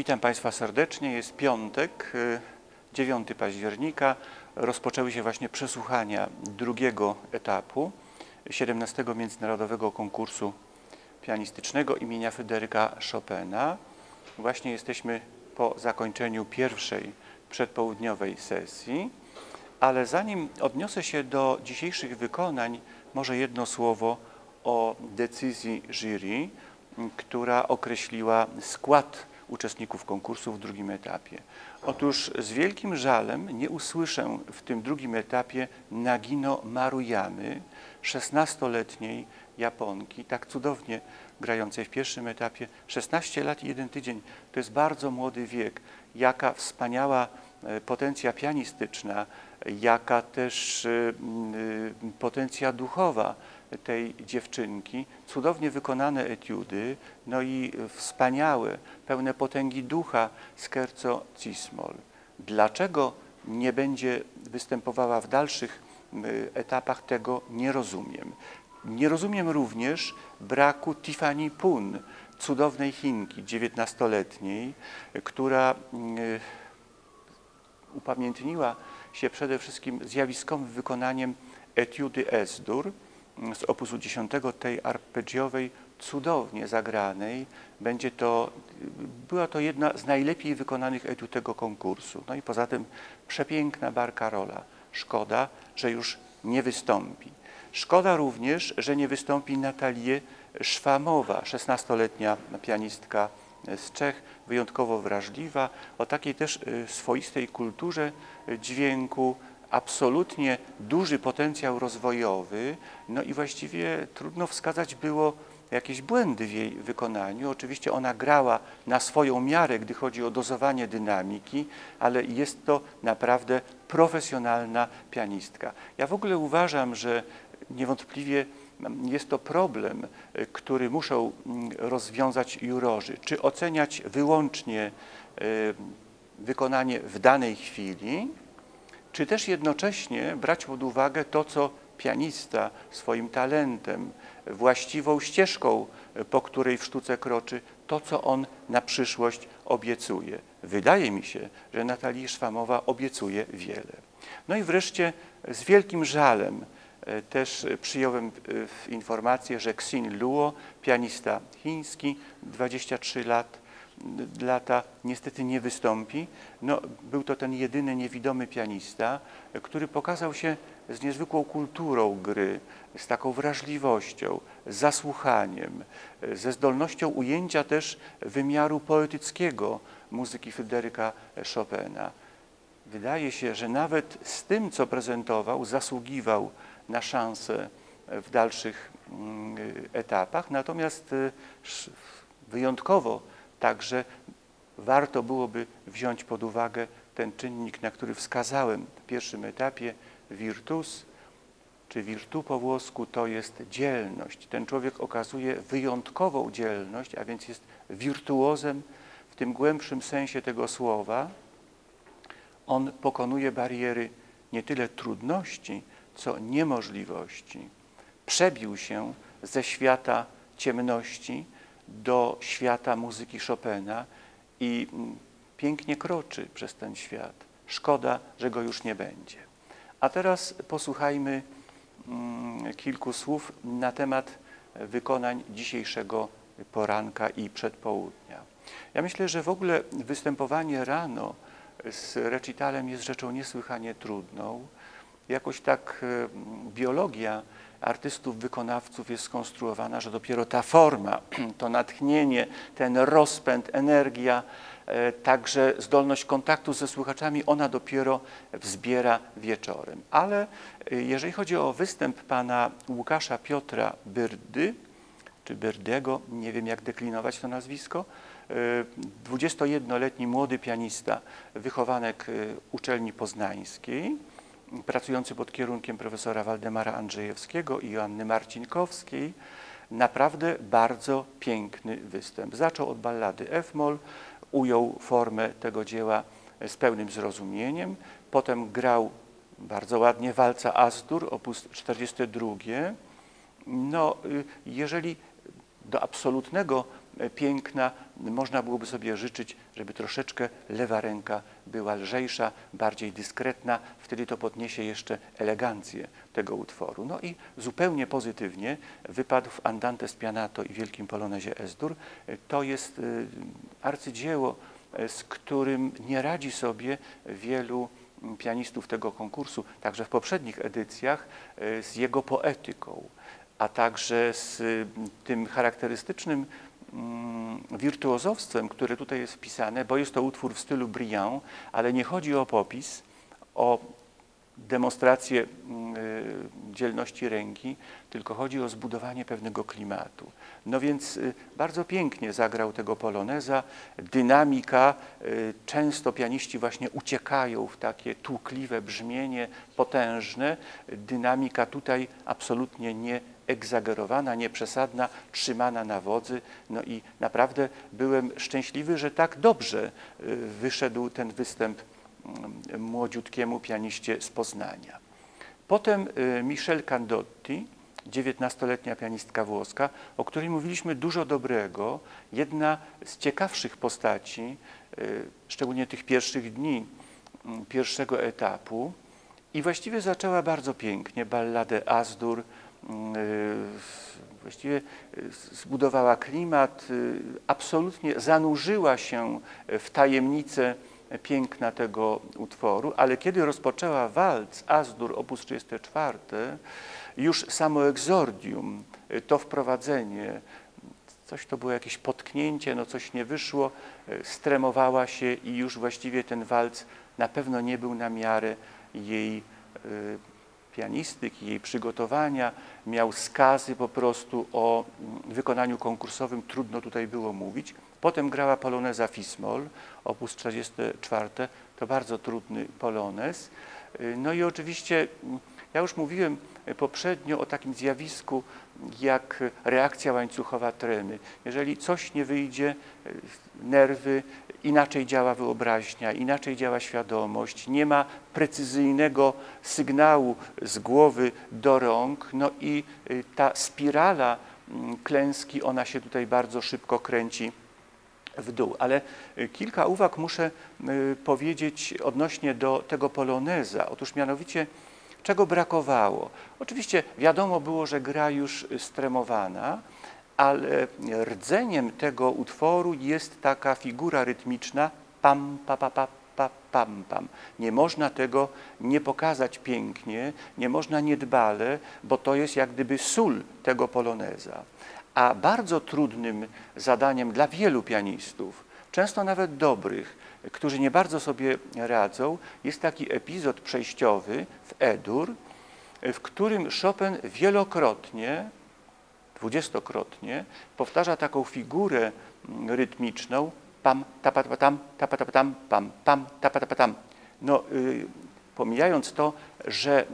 Witam Państwa serdecznie. Jest piątek, y, 9 października. Rozpoczęły się właśnie przesłuchania drugiego etapu 17 Międzynarodowego Konkursu Pianistycznego imienia Fryderyka Chopina. Właśnie jesteśmy po zakończeniu pierwszej przedpołudniowej sesji, ale zanim odniosę się do dzisiejszych wykonań, może jedno słowo o decyzji jury, która określiła skład uczestników konkursu w drugim etapie. Otóż z wielkim żalem nie usłyszę w tym drugim etapie Nagino Maruyamy, 16-letniej Japonki, tak cudownie grającej w pierwszym etapie. 16 lat i jeden tydzień to jest bardzo młody wiek. Jaka wspaniała e, potencja pianistyczna, jaka też e, e, potencja duchowa tej dziewczynki, cudownie wykonane etiudy, no i wspaniałe, pełne potęgi ducha scherzo cismol. Dlaczego nie będzie występowała w dalszych etapach, tego nie rozumiem. Nie rozumiem również braku Tiffany Pun, cudownej Chinki, 19-letniej, która upamiętniła się przede wszystkim zjawiskowym wykonaniem etiudy S-dur, z opusu 10 tej arpeggiowej, cudownie zagranej. Będzie to, była to jedna z najlepiej wykonanych etiud tego konkursu. No i poza tym przepiękna Barcarola. Szkoda, że już nie wystąpi. Szkoda również, że nie wystąpi Natalie Szwamowa, 16-letnia pianistka z Czech, wyjątkowo wrażliwa, o takiej też y, swoistej kulturze dźwięku, absolutnie duży potencjał rozwojowy, no i właściwie trudno wskazać było jakieś błędy w jej wykonaniu. Oczywiście ona grała na swoją miarę, gdy chodzi o dozowanie dynamiki, ale jest to naprawdę profesjonalna pianistka. Ja w ogóle uważam, że niewątpliwie jest to problem, który muszą mm, rozwiązać jurorzy. Czy oceniać wyłącznie wykonanie w danej chwili, czy też jednocześnie brać pod uwagę to, co pianista swoim talentem, właściwą ścieżką, po której w sztuce kroczy, to, co on na przyszłość obiecuje. Wydaje mi się, że Natalii Szwamowa obiecuje wiele. No i wreszcie z wielkim żalem e, też przyjąłem e, informację, że Xin Luo, pianista chiński, 23 lat, lata niestety nie wystąpi. No, był to ten jedyny niewidomy pianista, który pokazał się z niezwykłą kulturą gry, z taką wrażliwością, zasłuchaniem, ze zdolnością ujęcia też wymiaru poetyckiego muzyki Fryderyka Chopina. Wydaje się, że nawet z tym, co prezentował, zasługiwał na szansę w dalszych mm, etapach, natomiast y, wyjątkowo Także warto byłoby wziąć pod uwagę ten czynnik, na który wskazałem w pierwszym etapie, virtus, czy virtu po włosku, to jest dzielność. Ten człowiek okazuje wyjątkową dzielność, a więc jest wirtuozem w tym głębszym sensie tego słowa. On pokonuje bariery nie tyle trudności, co niemożliwości. Przebił się ze świata ciemności, do świata muzyki Chopina i mm, pięknie kroczy przez ten świat. Szkoda, że go już nie będzie. A teraz posłuchajmy mm, kilku słów na temat wykonań dzisiejszego poranka i przedpołudnia. Ja myślę, że w ogóle występowanie rano z recitalem jest rzeczą niesłychanie trudną. Jakoś tak mm, biologia artystów, wykonawców jest skonstruowana, że dopiero ta forma, to natchnienie, ten rozpęd, energia, e, także zdolność kontaktu ze słuchaczami, ona dopiero wzbiera wieczorem. Ale e, jeżeli chodzi o występ pana Łukasza Piotra Byrdy, czy Byrdego, nie wiem jak deklinować to nazwisko, 21-letni e, młody pianista, wychowanek uczelni poznańskiej, pracujący pod kierunkiem profesora Waldemara Andrzejewskiego i Joanny Marcinkowskiej, naprawdę bardzo piękny występ. Zaczął od ballady F-moll, ujął formę tego dzieła z pełnym zrozumieniem, potem grał bardzo ładnie walca Astur, opus 42. No, y, jeżeli do absolutnego piękna. Można byłoby sobie życzyć, żeby troszeczkę lewa ręka była lżejsza, bardziej dyskretna. Wtedy to podniesie jeszcze elegancję tego utworu. No i zupełnie pozytywnie wypadł w Andante Spianato i Wielkim Polonezie Esdur. E, to jest e, arcydzieło, z którym nie radzi sobie wielu pianistów tego konkursu, także w poprzednich edycjach, z jego poetyką a także z tym charakterystycznym wirtuozowstwem, które tutaj jest wpisane, bo jest to utwór w stylu Briand, ale nie chodzi o popis, o demonstrację mm, y, dzielności ręki, tylko chodzi o zbudowanie pewnego klimatu. No więc y, bardzo pięknie zagrał tego poloneza, dynamika, y, często pianiści właśnie uciekają w takie tłukliwe brzmienie, potężne, dynamika tutaj absolutnie nie egzagerowana, nieprzesadna, trzymana na wodzy. No i naprawdę byłem szczęśliwy, że tak dobrze wyszedł ten występ Mm, młodziutkiemu pianiście z Poznania. Potem y, Michelle Candotti, 19-letnia pianistka włoska, o której mówiliśmy dużo dobrego, jedna z ciekawszych postaci, y, szczególnie tych pierwszych dni mm, pierwszego etapu i właściwie zaczęła bardzo pięknie balladę Azdur, y, właściwie zbudowała klimat, absolutnie zanurzyła się w tajemnicę piękna tego utworu, ale kiedy rozpoczęła walc Azdur op. 34, już samo egzordium, to wprowadzenie, coś to było jakieś potknięcie, no coś nie wyszło, stremowała się i już właściwie ten walc na pewno nie był na miarę jej y, pianistyki, jej przygotowania, miał skazy po prostu o mm, wykonaniu konkursowym, trudno tutaj było mówić. Potem grała poloneza Fismol, opus 44, to bardzo trudny polonez. No i oczywiście, ja już mówiłem poprzednio o takim zjawisku jak reakcja łańcuchowa tremy. Jeżeli coś nie wyjdzie, nerwy, inaczej działa wyobraźnia, inaczej działa świadomość, nie ma precyzyjnego sygnału z głowy do rąk, no i ta spirala mm, klęski, ona się tutaj bardzo szybko kręci w dół. Ale y, kilka uwag muszę y, powiedzieć odnośnie do tego poloneza. Otóż mianowicie, czego brakowało? Oczywiście wiadomo było, że gra już stremowana, ale rdzeniem tego utworu jest taka figura rytmiczna pam, pa, pa, pa, pa, pam, pam. Nie można tego nie pokazać pięknie, nie można niedbale, bo to jest jak gdyby sól tego poloneza. A bardzo trudnym zadaniem dla wielu pianistów, często nawet dobrych, którzy nie bardzo sobie radzą, jest taki epizod przejściowy w Edur, w którym Chopin wielokrotnie, dwudziestokrotnie powtarza taką figurę rytmiczną pam, tam, tam, pam, pam, tam. No, y, pomijając to, że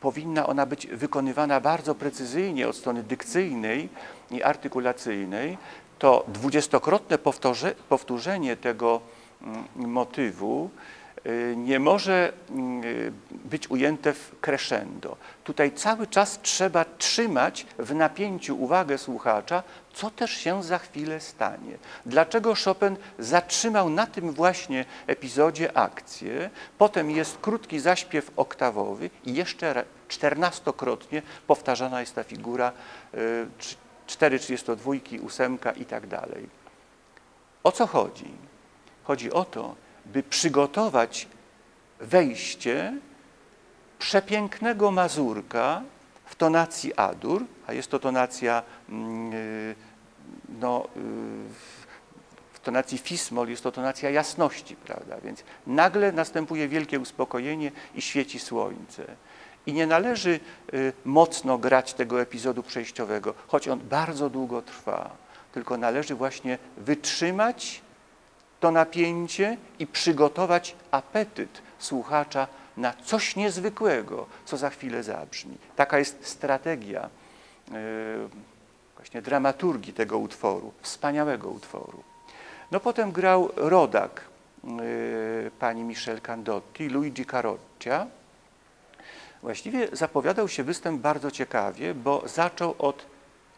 powinna ona być wykonywana bardzo precyzyjnie od strony dykcyjnej i artykulacyjnej, to dwudziestokrotne powtórzenie tego mm, motywu nie może y, być ujęte w crescendo. Tutaj cały czas trzeba trzymać w napięciu uwagę słuchacza, co też się za chwilę stanie. Dlaczego Chopin zatrzymał na tym właśnie epizodzie akcję, potem jest krótki zaśpiew oktawowy i jeszcze czternastokrotnie powtarzana jest ta figura 4,32, y, ósemka i tak dalej. O co chodzi? Chodzi o to, by przygotować wejście przepięknego mazurka w tonacji adur, a jest to tonacja mm, y, no, y, w tonacji fismol jest to tonacja jasności, prawda? Więc nagle następuje wielkie uspokojenie i świeci słońce. I nie należy y, mocno grać tego epizodu przejściowego, choć on bardzo długo trwa, tylko należy właśnie wytrzymać to napięcie i przygotować apetyt słuchacza na coś niezwykłego, co za chwilę zabrzmi. Taka jest strategia yy, właśnie dramaturgii tego utworu, wspaniałego utworu. No potem grał rodak yy, pani Michel Candotti, Luigi Caroccia. Właściwie zapowiadał się występ bardzo ciekawie, bo zaczął od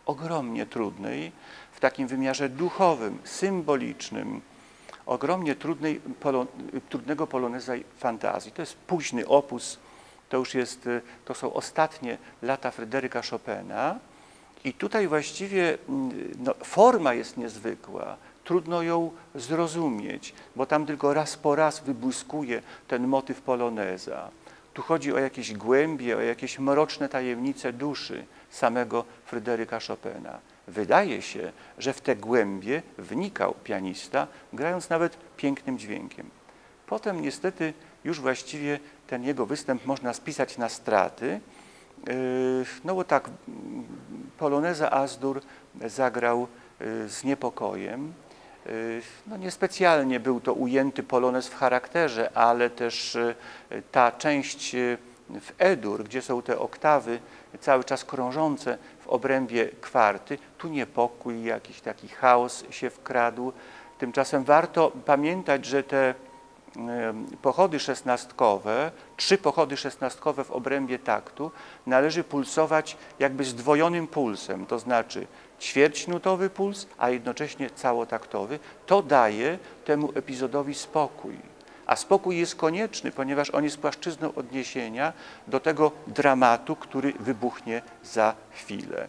ogromnie trudnej, w takim wymiarze duchowym, symbolicznym, ogromnie trudnej, polo, trudnego poloneza fantazji. To jest późny opus, to już jest, to są ostatnie lata Fryderyka Chopina i tutaj właściwie no, forma jest niezwykła, trudno ją zrozumieć, bo tam tylko raz po raz wybłyskuje ten motyw poloneza. Tu chodzi o jakieś głębie, o jakieś mroczne tajemnice duszy samego Fryderyka Chopina. Wydaje się, że w te głębie wnikał pianista, grając nawet pięknym dźwiękiem. Potem niestety już właściwie ten jego występ można spisać na straty, yy, no bo tak, Poloneza Azdur zagrał yy, z niepokojem. Yy, no niespecjalnie był to ujęty polonez w charakterze, ale też ta część w Edur, gdzie są te oktawy cały czas krążące w obrębie kwarty, tu niepokój, jakiś taki chaos się wkradł. Tymczasem warto pamiętać, że te pochody szesnastkowe, trzy pochody szesnastkowe w obrębie taktu należy pulsować jakby zdwojonym pulsem, to znaczy ćwierćnutowy puls, a jednocześnie całotaktowy. To daje temu epizodowi spokój. A spokój jest konieczny, ponieważ on jest płaszczyzną odniesienia do tego dramatu, który wybuchnie za chwilę.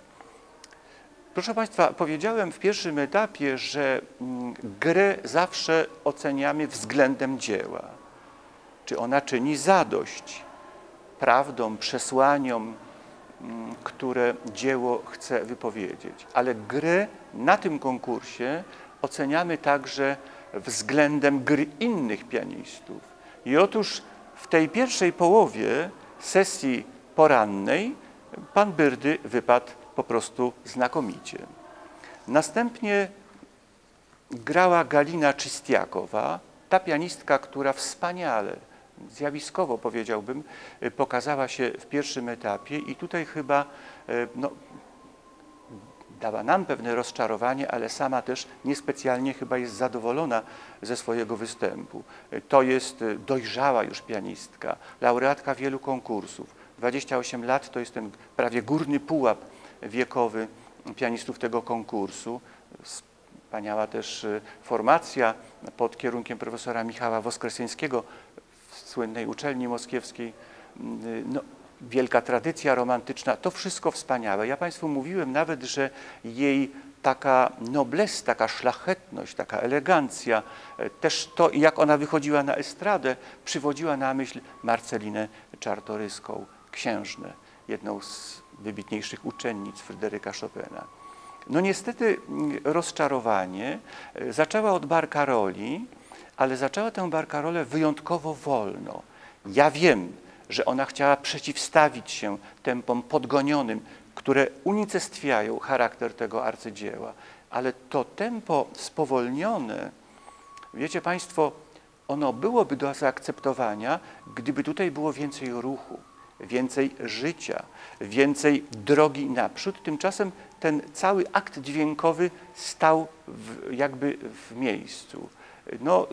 Proszę Państwa, powiedziałem w pierwszym etapie, że mm, grę zawsze oceniamy względem dzieła. Czy ona czyni zadość prawdom, przesłaniom, mm, które dzieło chce wypowiedzieć. Ale grę na tym konkursie oceniamy także względem gry innych pianistów. I otóż w tej pierwszej połowie sesji porannej pan Byrdy wypadł po prostu znakomicie. Następnie grała Galina Czystiakowa, ta pianistka, która wspaniale, zjawiskowo powiedziałbym, pokazała się w pierwszym etapie i tutaj chyba e, no, dała nam pewne rozczarowanie, ale sama też niespecjalnie chyba jest zadowolona ze swojego występu. To jest dojrzała już pianistka, laureatka wielu konkursów. 28 lat to jest ten prawie górny pułap wiekowy pianistów tego konkursu. Wspaniała też y, formacja pod kierunkiem profesora Michała Woskreseńskiego w słynnej uczelni moskiewskiej. Y, no, wielka tradycja romantyczna, to wszystko wspaniałe. Ja Państwu mówiłem nawet, że jej taka noblesse, taka szlachetność, taka elegancja, e, też to, jak ona wychodziła na estradę, przywodziła na myśl Marcelinę Czartoryską, księżnę, jedną z wybitniejszych uczennic Fryderyka Chopina. No niestety mm, rozczarowanie e, zaczęła od Barkaroli, ale zaczęła tę Barkarolę wyjątkowo wolno. Ja wiem, że ona chciała przeciwstawić się tempom podgonionym, które unicestwiają charakter tego arcydzieła. Ale to tempo spowolnione, wiecie Państwo, ono byłoby do zaakceptowania, gdyby tutaj było więcej ruchu, więcej życia, więcej drogi naprzód. Tymczasem ten cały akt dźwiękowy stał w, jakby w miejscu. No,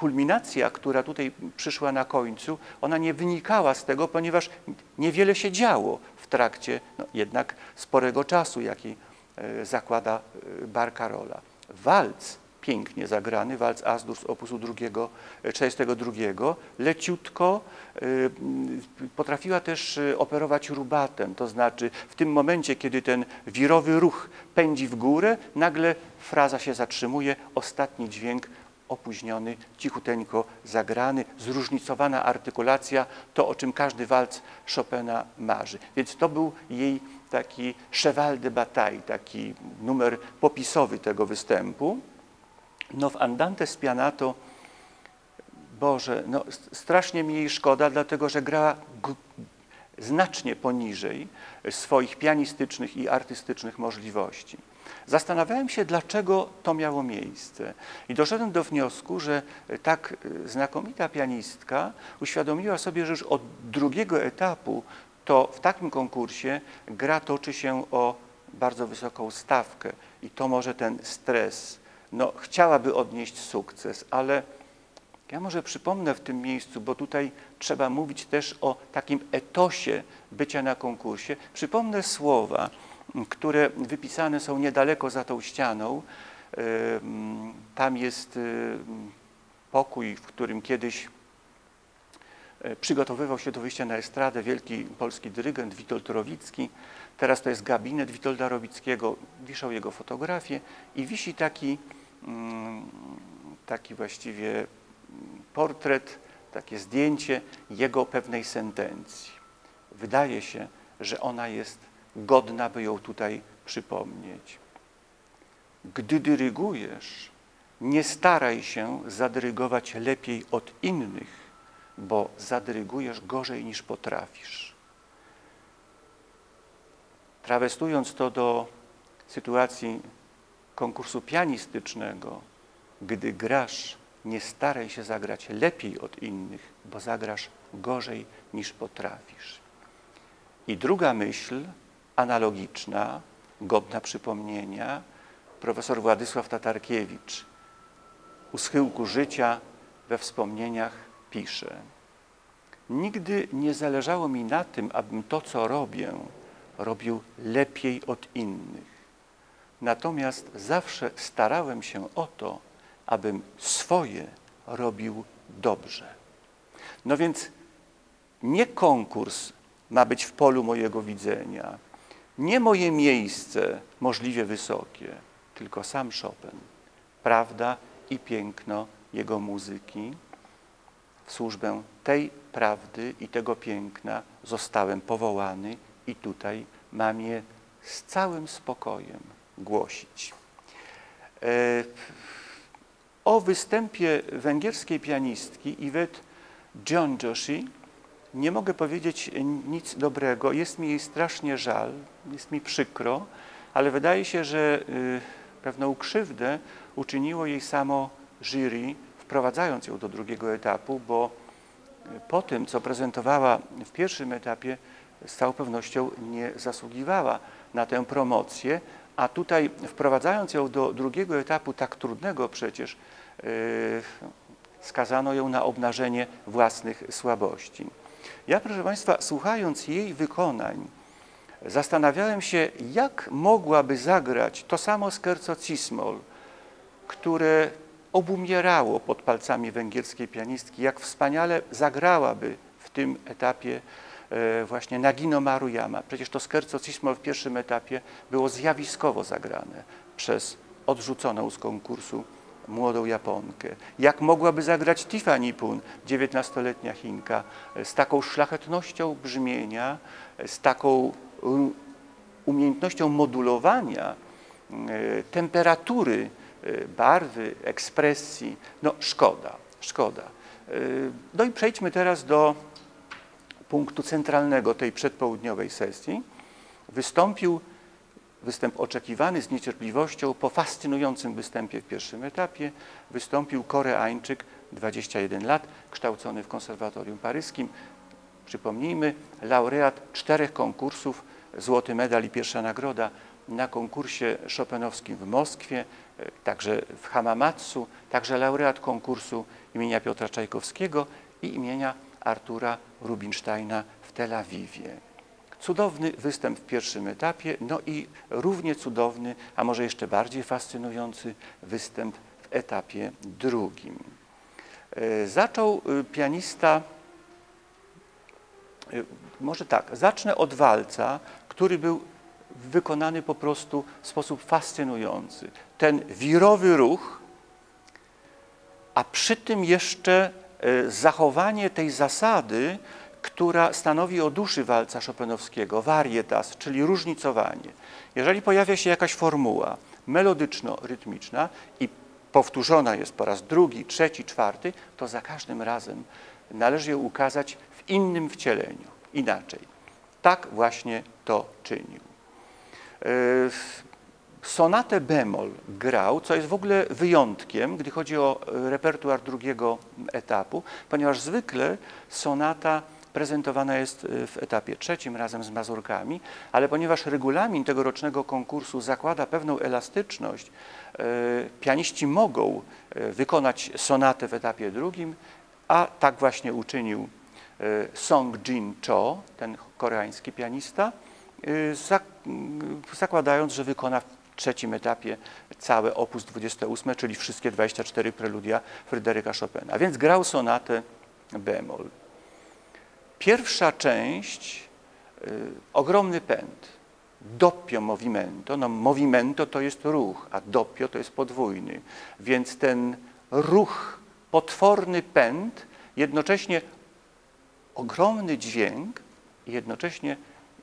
kulminacja, która tutaj przyszła na końcu, ona nie wynikała z tego, ponieważ niewiele się działo w trakcie no, jednak sporego czasu, jaki e, zakłada e, Barcarola. Walc pięknie zagrany, walc Asdur z opusu drugiego, 42, e, leciutko potrafiła też operować rubatem, to znaczy w tym momencie, kiedy ten wirowy ruch pędzi w górę, nagle fraza się zatrzymuje, ostatni dźwięk opóźniony, cichuteńko zagrany, zróżnicowana artykulacja, to o czym każdy walc Chopina marzy. Więc to był jej taki cheval de bataille, taki numer popisowy tego występu. No w Andante Spianato, Boże, no strasznie mi jej szkoda, dlatego że grała znacznie poniżej swoich pianistycznych i artystycznych możliwości. Zastanawiałem się, dlaczego to miało miejsce. I doszedłem do wniosku, że tak znakomita pianistka uświadomiła sobie, że już od drugiego etapu to w takim konkursie gra toczy się o bardzo wysoką stawkę. I to może ten stres, no chciałaby odnieść sukces, ale ja może przypomnę w tym miejscu, bo tutaj trzeba mówić też o takim etosie bycia na konkursie. Przypomnę słowa które wypisane są niedaleko za tą ścianą. Tam jest pokój, w którym kiedyś przygotowywał się do wyjścia na estradę wielki polski dyrygent Witold Rowicki. Teraz to jest gabinet Witolda Rowickiego, wiszą jego fotografie i wisi taki, taki właściwie portret, takie zdjęcie jego pewnej sentencji. Wydaje się, że ona jest godna, by ją tutaj przypomnieć. Gdy dyrygujesz, nie staraj się zadyrygować lepiej od innych, bo zadyrygujesz gorzej niż potrafisz. Trawestując to do sytuacji konkursu pianistycznego, gdy grasz, nie staraj się zagrać lepiej od innych, bo zagrasz gorzej niż potrafisz. I druga myśl, analogiczna, godna przypomnienia, profesor Władysław Tatarkiewicz u schyłku życia we wspomnieniach pisze Nigdy nie zależało mi na tym, abym to, co robię, robił lepiej od innych. Natomiast zawsze starałem się o to, abym swoje robił dobrze. No więc nie konkurs ma być w polu mojego widzenia, nie moje miejsce możliwie wysokie, tylko sam Chopin. Prawda i piękno jego muzyki. W służbę tej prawdy i tego piękna zostałem powołany i tutaj mam je z całym spokojem głosić. E, o występie węgierskiej pianistki Iwet Joshi nie mogę powiedzieć nic dobrego. Jest mi jej strasznie żal, jest mi przykro, ale wydaje się, że y, pewną krzywdę uczyniło jej samo jury, wprowadzając ją do drugiego etapu, bo y, po tym, co prezentowała w pierwszym etapie, z całą pewnością nie zasługiwała na tę promocję, a tutaj wprowadzając ją do drugiego etapu, tak trudnego przecież, yy, skazano ją na obnażenie własnych słabości. Ja, proszę Państwa, słuchając jej wykonań, zastanawiałem się, jak mogłaby zagrać to samo scherzo cismol, które obumierało pod palcami węgierskiej pianistki, jak wspaniale zagrałaby w tym etapie e, właśnie Nagino Maruyama. Przecież to scherzo cismol w pierwszym etapie było zjawiskowo zagrane przez odrzuconą z konkursu młodą Japonkę. Jak mogłaby zagrać Tiffany Pun, 19-letnia Chinka, z taką szlachetnością brzmienia, z taką umiejętnością modulowania e, temperatury, e, barwy, ekspresji. No szkoda, szkoda. E, no i przejdźmy teraz do punktu centralnego tej przedpołudniowej sesji. Wystąpił występ oczekiwany z niecierpliwością. Po fascynującym występie w pierwszym etapie wystąpił Koreańczyk, 21 lat, kształcony w konserwatorium paryskim. Przypomnijmy, laureat czterech konkursów, złoty medal i pierwsza nagroda na konkursie chopinowskim w Moskwie, e, także w Hamamatsu, także laureat konkursu imienia Piotra Czajkowskiego i imienia Artura Rubinsteina w Tel Awiwie. Cudowny występ w pierwszym etapie, no i równie cudowny, a może jeszcze bardziej fascynujący występ w etapie drugim. E, zaczął y, pianista, y, może tak, zacznę od walca, który był wykonany po prostu w sposób fascynujący. Ten wirowy ruch, a przy tym jeszcze e, zachowanie tej zasady, która stanowi o duszy walca Chopinowskiego, varietas, czyli różnicowanie. Jeżeli pojawia się jakaś formuła melodyczno-rytmiczna i powtórzona jest po raz drugi, trzeci, czwarty, to za każdym razem należy ją ukazać w innym wcieleniu, inaczej. Tak właśnie to czynił. E, sonatę bemol grał, co jest w ogóle wyjątkiem, gdy chodzi o repertuar drugiego etapu, ponieważ zwykle sonata prezentowana jest y, w etapie trzecim razem z mazurkami, ale ponieważ regulamin tegorocznego konkursu zakłada pewną elastyczność, y, pianiści mogą y, wykonać sonatę w etapie drugim, a tak właśnie uczynił Song Jin Cho, ten koreański pianista, zakładając, że wykona w trzecim etapie całe opus 28, czyli wszystkie 24 preludia Fryderyka Chopina. Więc grał sonatę bemol. Pierwsza część, y, ogromny pęd, doppio movimento, no movimento to jest ruch, a doppio to jest podwójny, więc ten ruch, potworny pęd, jednocześnie ogromny dźwięk i jednocześnie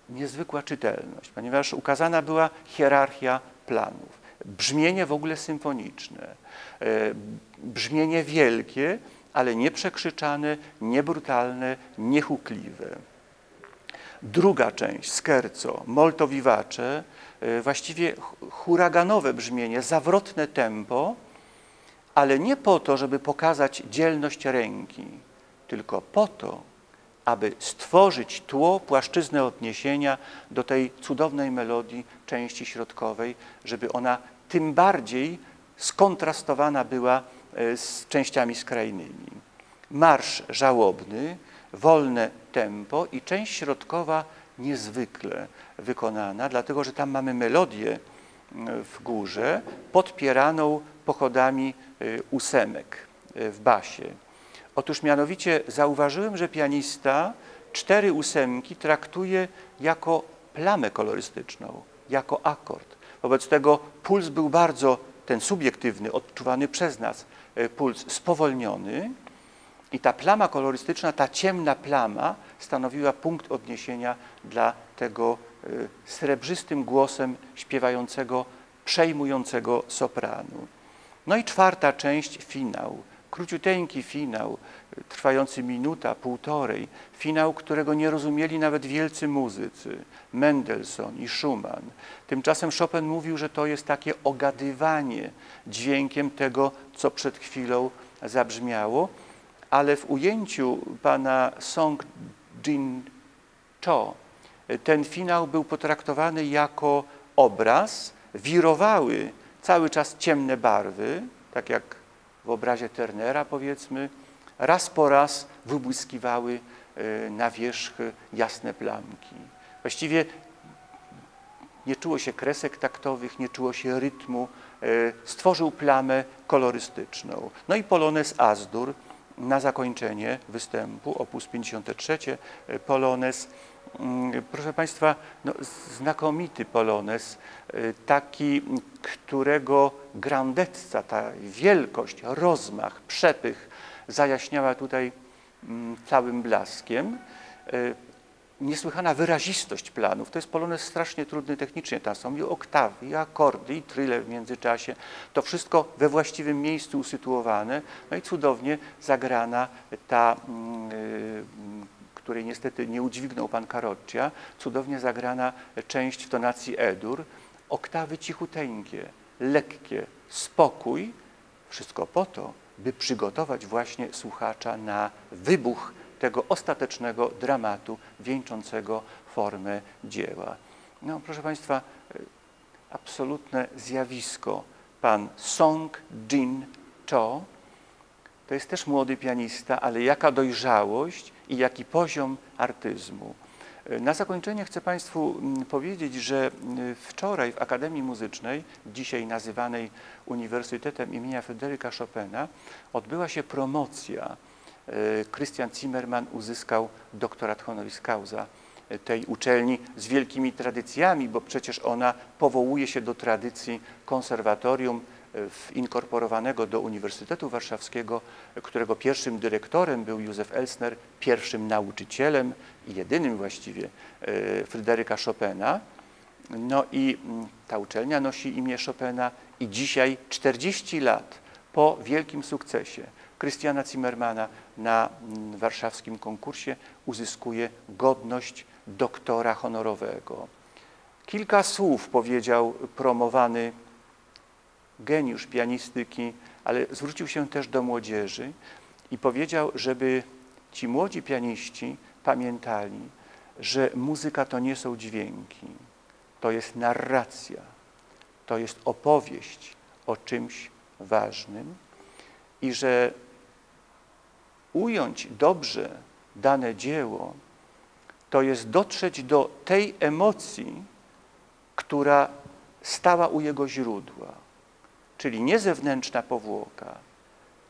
niezwykła czytelność, ponieważ ukazana była hierarchia planów. Brzmienie w ogóle symfoniczne, e, brzmienie wielkie, ale nieprzekrzyczane, niebrutalne, niechukliwe. Druga część, scherzo, molto vivace, e, właściwie huraganowe brzmienie, zawrotne tempo, ale nie po to, żeby pokazać dzielność ręki, tylko po to, aby stworzyć tło, płaszczyznę odniesienia do tej cudownej melodii części środkowej, żeby ona tym bardziej skontrastowana była z częściami skrajnymi. Marsz żałobny, wolne tempo i część środkowa niezwykle wykonana, dlatego że tam mamy melodię w górze podpieraną pochodami e, ósemek e, w basie. Otóż mianowicie zauważyłem, że pianista cztery ósemki traktuje jako plamę kolorystyczną, jako akord. Wobec tego puls był bardzo, ten subiektywny, odczuwany przez nas e, puls, spowolniony i ta plama kolorystyczna, ta ciemna plama stanowiła punkt odniesienia dla tego e, srebrzystym głosem śpiewającego, przejmującego sopranu. No i czwarta część, finał króciuteńki finał, trwający minuta, półtorej, finał, którego nie rozumieli nawet wielcy muzycy, Mendelssohn i Schumann. Tymczasem Chopin mówił, że to jest takie ogadywanie dźwiękiem tego, co przed chwilą zabrzmiało, ale w ujęciu pana Song Jin Cho ten finał był potraktowany jako obraz, wirowały cały czas ciemne barwy, tak jak w obrazie Turnera powiedzmy, raz po raz wybłyskiwały e, na wierzch jasne plamki. Właściwie nie czuło się kresek taktowych, nie czuło się rytmu, e, stworzył plamę kolorystyczną. No i Polones Azdur na zakończenie występu, opus 53, e, Polones Mm, proszę Państwa, no, znakomity polones, taki, którego grandezza, ta wielkość, rozmach, przepych zajaśniała tutaj mm, całym blaskiem. Y, niesłychana wyrazistość planów. To jest polones strasznie trudny technicznie. Tam są i oktawy, i akordy, i tryle w międzyczasie. To wszystko we właściwym miejscu usytuowane. No i cudownie zagrana ta yy, której niestety nie udźwignął pan Karoccia, cudownie zagrana część w tonacji E-dur, oktawy cichuteńkie, lekkie, spokój, wszystko po to, by przygotować właśnie słuchacza na wybuch tego ostatecznego dramatu wieńczącego formę dzieła. No, proszę Państwa, absolutne zjawisko. Pan Song Jin Cho to jest też młody pianista, ale jaka dojrzałość i jaki poziom artyzmu. Na zakończenie chcę Państwu mm, powiedzieć, że mm, wczoraj w Akademii Muzycznej, dzisiaj nazywanej Uniwersytetem imienia Fryderyka Chopina, odbyła się promocja. E, Christian Zimmermann uzyskał doktorat honoris causa tej uczelni z wielkimi tradycjami, bo przecież ona powołuje się do tradycji konserwatorium inkorporowanego do Uniwersytetu Warszawskiego, którego pierwszym dyrektorem był Józef Elsner, pierwszym nauczycielem i jedynym właściwie e, Fryderyka Chopina. No i mm, ta uczelnia nosi imię Chopina i dzisiaj 40 lat po wielkim sukcesie Christiana Zimmermana na mm, warszawskim konkursie uzyskuje godność doktora honorowego. Kilka słów powiedział promowany geniusz pianistyki, ale zwrócił się też do młodzieży i powiedział, żeby ci młodzi pianiści pamiętali, że muzyka to nie są dźwięki, to jest narracja, to jest opowieść o czymś ważnym i że ująć dobrze dane dzieło to jest dotrzeć do tej emocji, która stała u jego źródła, czyli nie zewnętrzna powłoka,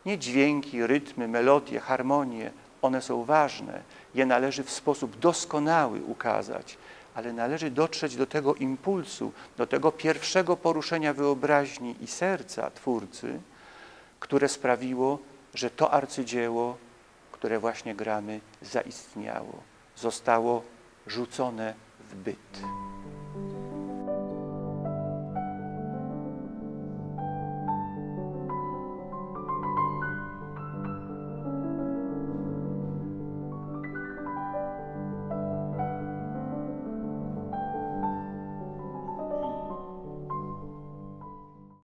nie dźwięki, rytmy, melodie, harmonie, one są ważne, je należy w sposób doskonały ukazać, ale należy dotrzeć do tego impulsu, do tego pierwszego poruszenia wyobraźni i serca Twórcy, które sprawiło, że to arcydzieło, które właśnie gramy, zaistniało, zostało rzucone w byt.